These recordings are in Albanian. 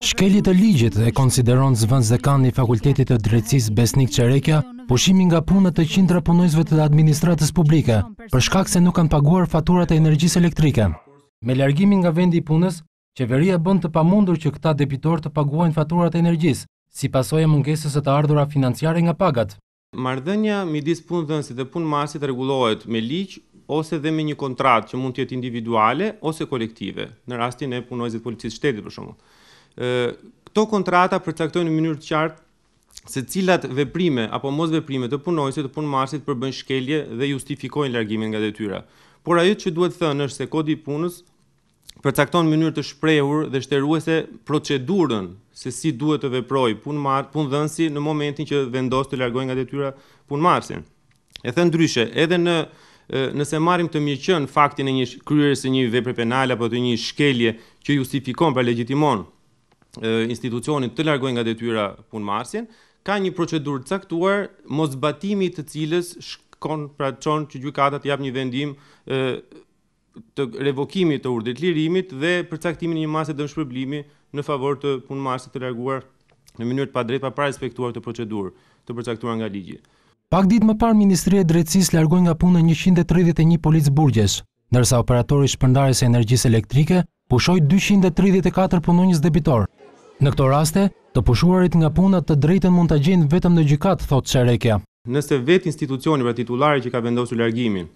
Shkelje të ligjit e konsideron zëvendësdekani i Fakultetit të Drejtësisë Besnik Çerekja, pushimin nga puna të qindra punonjësve të administratës publike, për shkak se nuk kanë paguar faturat e energjisë elektrike. Me largimin nga vendi i punës, qeveria bën të pamundur që këta debitorë të paguajnë faturat e energjisë, si pasojë e mungesës së të ardhurave financiare nga pagat. Marrëdhënia midis punëdhënësit dhe punëmarrësit rregullohet me ligj ose dhe me një kontratë që mund të jetë individuale ose kolektive, në rastin e punonjësve të Policisë së Shtetit për shembull. Ë këto kontrata përcaktojnë në mënyrë të qartë se cilat veprime apo mosveprime të punonjësit të punëmarrësit përbëjnë shkelje dhe justifikojnë largimin nga detyra. Por ajo që duhet thënë është se Kodi i Punës përcakton në mënyrë të shprehur dhe shteruese procedurën se si duhet të veprojë punëmarr, punëdhënësi në momentin që vendos të largojë nga detyra punëmarrësin. E thënë ndryshe, edhe në nëse marrim të mirëqenë faktin e një kryerjes së një vepre penale apo të një shkelje që justifikon pra legjitimon institucionin të largojë nga detyra punëmarrësin, ka një procedurë të caktuar moszbatimi i së cilës shkon pra çon që gjykata të japë një vendim të revokimit të urdhrit të lirimit dhe përcaktimin e një mase dëmshpërblimi në favor të punëmarrësit të larguar në mënyrë të padrejtë pa pa respektuar këtë procedurë të përcaktuar nga ligji. Pak ditë më parë Ministria e Drejtësisë largoi nga puna njëqind e tridhjetë e një policë burgjes, ndërsa operatori i shpërndarjes së energjisë elektrike pushoi dyqind e tridhjetë e katër punonjës debitorë. Në këto raste, të pushuarit nga puna të drejtën mund ta gjejnë vetëm në gjykatë, thotë Çerekja. Nëse vetë institucioni, pra titullari që ka vendosur largimin,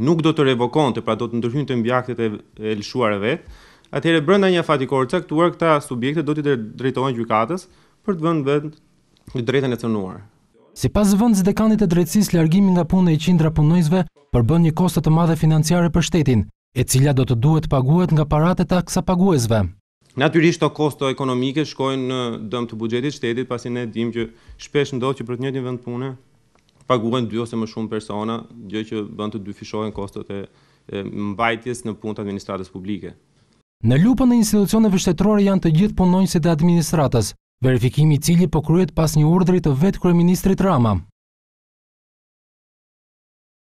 nuk do të revokonte, pra do të ndërhynte mbi aktet e lëshuara vetë, atëherë brenda një afati kohor të caktuar këta subjekte do t'i drejtohen gjykatës për të vënë në vend të drejtën e cënuar. Sipas zëvendësdekanit të Drejtësisë largimi nga puna i qindra punonjësve përbën një kosto të madhe financiare për shtetin, e cila do të duhet të paguhet nga paratë e taksapaguesve. Natyrisht këto kosto ekonomike shkojnë në dëm të buxhetit të shtetit, pasi ne dimë që shpesh ndodh që për të njëjtin vend pune paguhen dy ose më shumë persona, gjë që bën të dyfishohen kostot e mbajtjes në punë të administratës publike. Në lupën e institucioneve shtetërore janë të gjithë punonjësit e administratës, verifikimi i cili po kryhet pas një urdhri të vetë kryeministrit Rama.